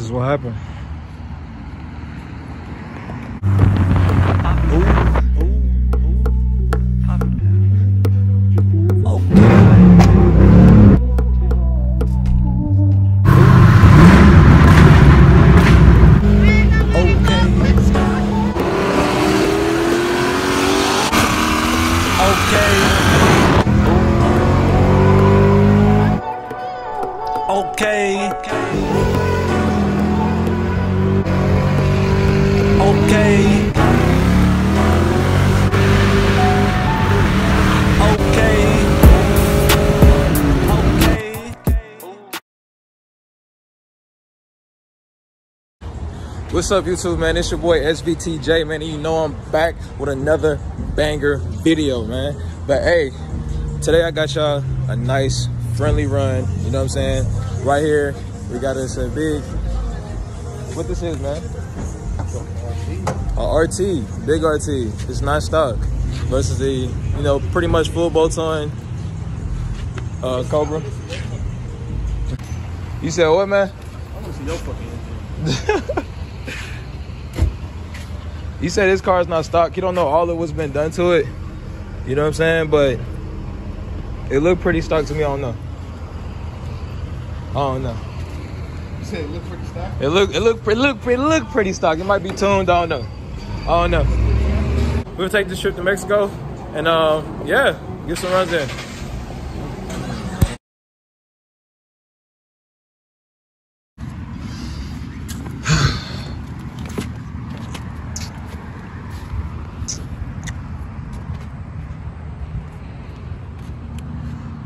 is what happened. Okay. Okay. Okay. Okay. What's up, YouTube, man? It's your boy SVTJ, man. And you know I'm back with another banger video, man. But hey, today I got y'all a nice, friendly run. You know what I'm saying? Right here, we got us a big, what this is, man? A RT, big RT. It's not stock versus the, you know, pretty much full bolt on uh, Cobra. You said what, man? I to see your fucking engine. You said this car is not stock. You don't know all of what's been done to it. You know what I'm saying? But it looked pretty stock to me. I don't know. I don't know. You said it looked pretty stock? It looked it look it look it look pretty stock. It might be tuned. I don't know. I don't know. We'll take this trip to Mexico and uh yeah, get some runs in.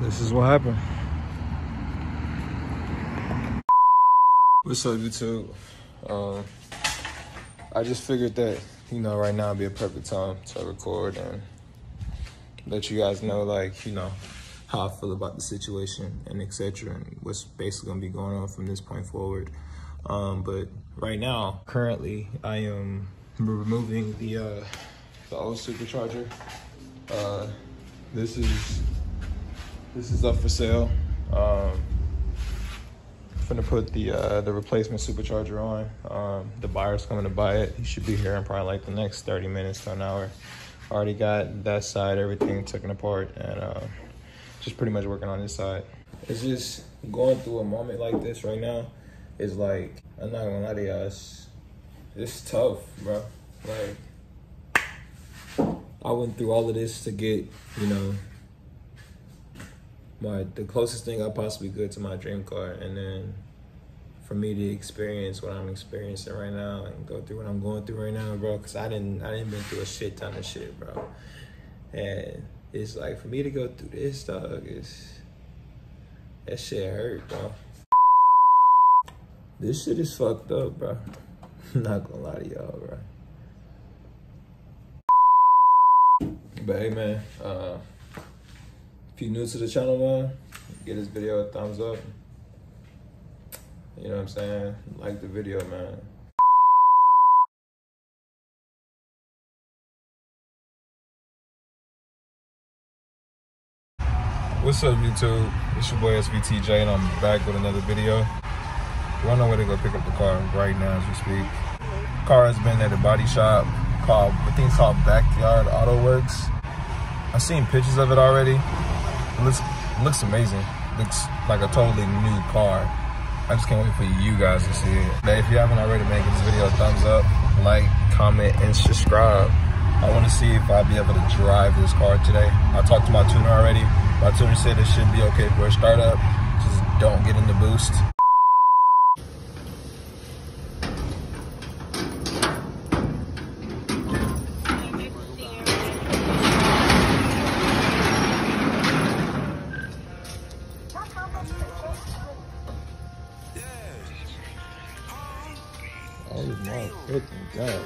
This is what happened. What's up, YouTube? Um, I just figured that, you know, right now would be a perfect time to record and let you guys know, like, you know, how I feel about the situation and etc. and what's basically gonna be going on from this point forward. Um, but right now, currently, I am removing the uh, the old supercharger. Uh, this is this is up for sale. Um, gonna put the uh, the replacement supercharger on. Um, the buyer's coming to buy it. He should be here in probably like the next 30 minutes to an hour. Already got that side, everything taken apart, and uh, just pretty much working on this side. It's just going through a moment like this right now is like I'm not gonna lie to y'all, it's, it's tough, bro. Like I went through all of this to get, you know, my the closest thing I possibly could to my dream car, and then for me to experience what I'm experiencing right now and go through what I'm going through right now, bro. Cause I didn't I didn't been through a shit ton of shit, bro. And it's like for me to go through this, dog, is that shit hurt, bro. This shit is fucked up, bro. I'm not gonna lie to y'all, bro. But hey, man, uh, if you're new to the channel, man, give this video a thumbs up. You know what I'm saying? Like the video, man. What's up, YouTube? It's your boy SVTJ, and I'm back with another video. We're on our way to go pick up the car right now as we speak. Car has been at a body shop called, I think it's called Backyard Auto Works. I've seen pictures of it already. Looks looks amazing. Looks like a totally new car. I just can't wait for you guys to see it. If you haven't already, give this video a thumbs up, like, comment, and subscribe. I want to see if I'll be able to drive this car today. I talked to my tuner already. My tuner said it should be okay for a startup. Just don't get in the boost. God.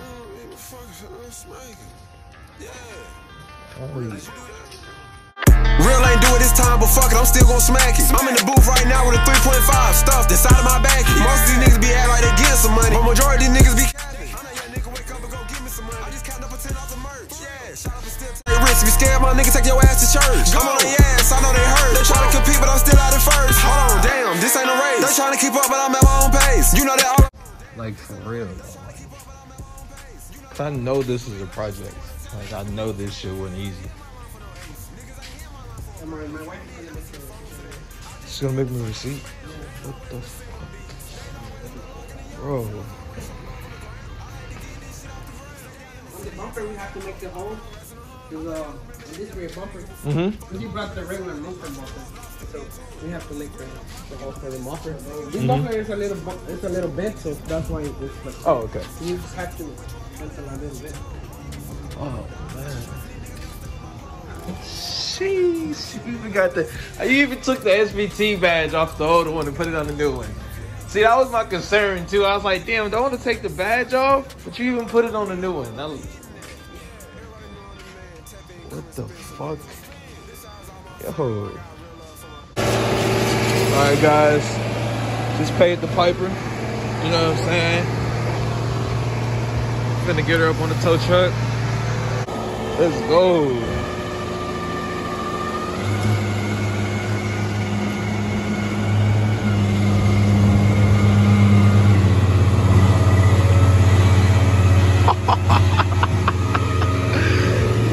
Real ain't do it this time, but fuck it, I'm still gon' smack it. I'm in the booth right now with a 3.5 stuffed inside of my bag. Most of these niggas be acting like they getting some money, but majority of these niggas be capping. I'm that young nigga, wake up and go give me some money. I just count up a 10 off the merch. Yeah, shut up and still take risks. If you scared, my nigga, take your ass to church. I'm on their ass, I know they hurt. They tryna compete, but I'm still out at first. Hold on, damn, this ain't a race. They tryna keep up, but I'm at my own pace. You know that all Like for real. though. Cause I know this is a project. Like I know this shit wasn't easy. And my, my wife is gonna make She's gonna make me a receipt. What the fuck? Bro. On the bumper, we have to make the hole. Cause uh, this rear bumper, Mm-hmm. we brought the regular bumper, so we have to make the, the hole for the muffler. This muffler is a little, bu- it's a little bent, so that's why it's like. Oh, okay. You just have to Oh man. Sheesh. You even got the you even took the SVT badge off the old one and put it on the new one. See, that was my concern too. I was like, damn, don't want to take the badge off, but you even put it on the new one. Was- What the fuck? Yo. Alright guys. Just paid the piper. You know what I'm saying? Finna get her up on the tow truck. Let's go.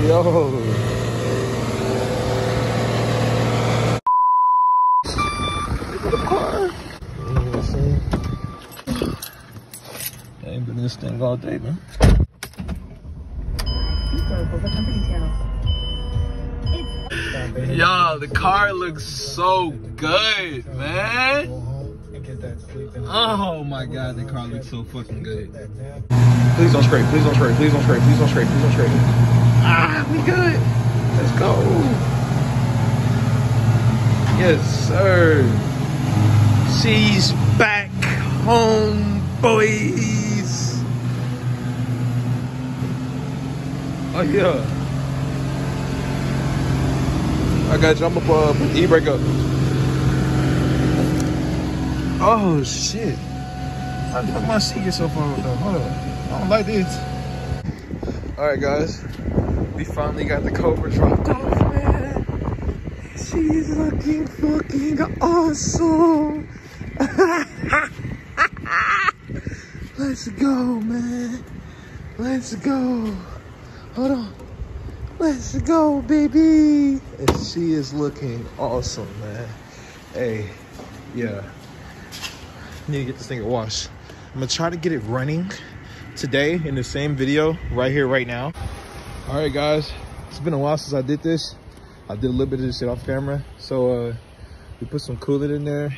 Yo. Ain't been in this thing all day, man. Yo, the car looks so good, man. Oh my god, the car looks so fucking good. Please don't scrape, please don't scrape, please don't scrape, please don't scrape, please don't scrape. Ah, we good. Let's go. Yes, sir. She's back home, boys. Oh yeah. I got you. I'm gonna uh, put the e-brake up. Oh shit! How the fuck my seat get so far though? Hold on. I don't like this. All right, guys. We finally got the Cobra dropped off, man. She's looking fucking awesome. Let's go, man. Let's go. Hold on. Let's go, baby. And she is looking awesome, man. Hey, yeah. Need to get this thing washed. I'm gonna try to get it running today in the same video right here, right now. All right, guys. It's been a while since I did this. I did a little bit of this shit off camera. So uh, we put some coolant in there.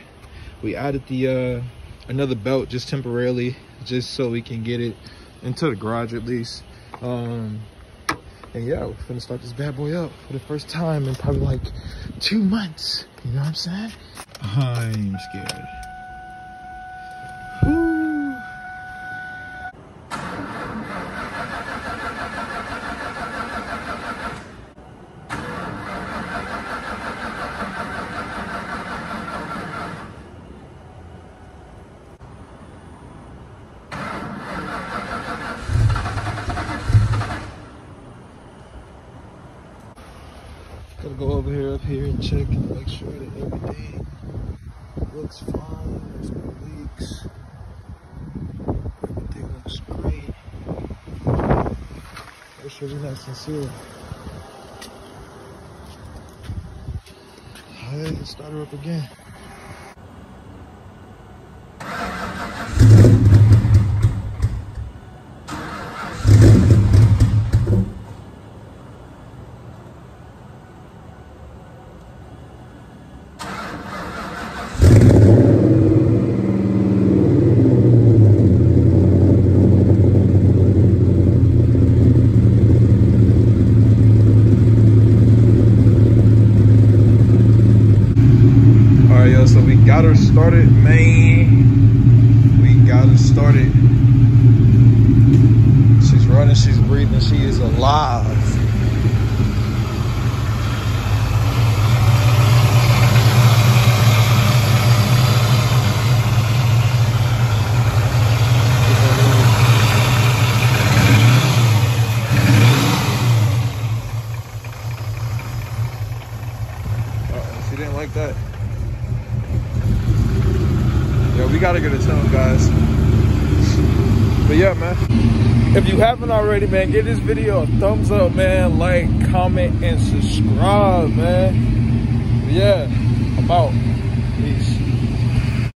We added the uh, another belt just temporarily, just so we can get it into the garage at least. Um, and yeah, we're gonna start this bad boy up for the first time in probably like two months. You know what I'm saying? I'm scared. Gotta go over here, up here, and check and make sure that everything looks fine. There's no leaks. Everything looks great. Make sure we're nice and sealed. Alright, let's start her up again. All right, yo. So we got her started, man. We got her started. She's running. She's breathing. She is alive. She didn't like that. Yo, we gotta get a tone, guys. But yeah, man. If you haven't already, man, give this video a thumbs up, man. Like, comment, and subscribe, man. But yeah, I'm out.